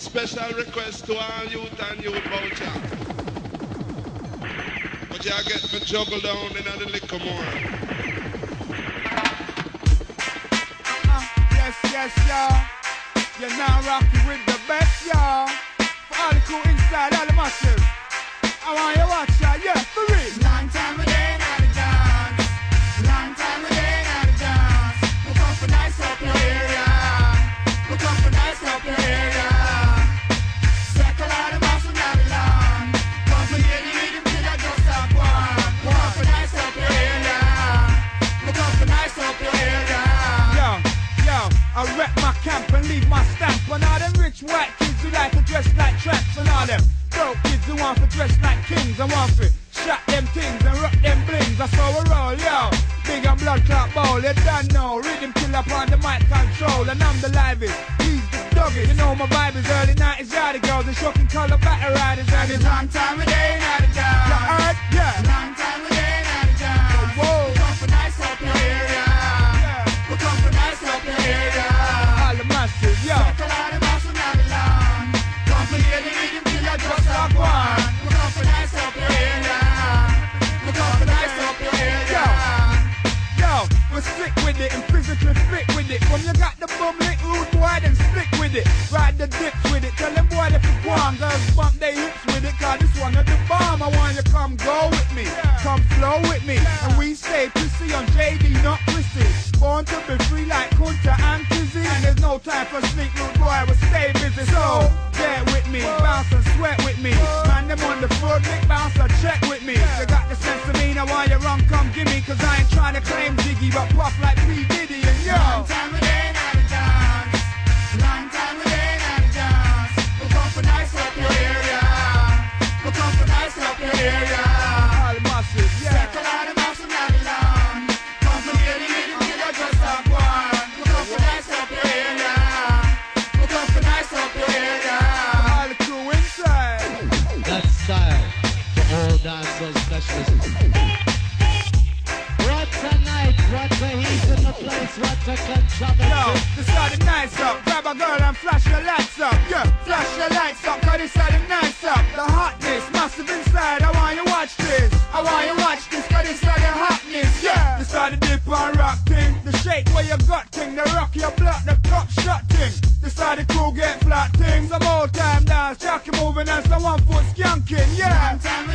Special request to all youth and youth voucher. But you get me juggle down in a little more. Uh, yes, yes, y'all. You're now rocking with the best, y'all. For all the crew inside, all the massive. I want you to watch y'all, yeah, rich white kids who like to dress like tramps and all them broke kids who want to dress like kings and want to shot them things and rock them blings. That's how we roll, yo. Big and blood clot bowl, you done know. Rhythm kill up on the mic control, and I'm the livest. He's the doggest. You know my vibe is early 90s, yard girls and shocking color battle riders, and it's Long time again, not a You with it and physically fit with it. When you got the bum lick, rude boy, then stick with it. Ride the dips with it. Tell them boy they put one. Girls bump their hips with it. Cause this one of the bomb. I want you come go with me. Come flow with me. And we stay pissy on JD, not prissy. Born to be free like Kunta and Kizzy. And there's no time for sleep, rude boy. We stay busy. So, get with me. Bounce and sweat with me. Man, them on the floor, big bounce or check with me. You got the sense of me, now why you run, come give me. Cause I ain't trying to claim Jiggy, but puff like P. Diddy and yo. Long time we again, not a dance. Long time again, not a dance. We come for nice up your area. We come for nice up your area. All the masses, yeah. Circle out the muscle, not a. Come for the rhythm till I just stop one. We come for nice up your area. We come for nice up your area. All the crew inside. That style for all dancehall specialists. Yo, this are the nice up. Grab a girl and flash your lights up. Yeah, flash your lights up, this are the nice up. The hotness, massive inside. I want you watch this. I want you watch this, this are the hotness. Yeah, this are the dip and rock thing. The shake where you got thing. The rock your block, the clock shot thing. This are the cool get flat thing. Some old time dance, jockey moving and some one foot skanking. Yeah. Time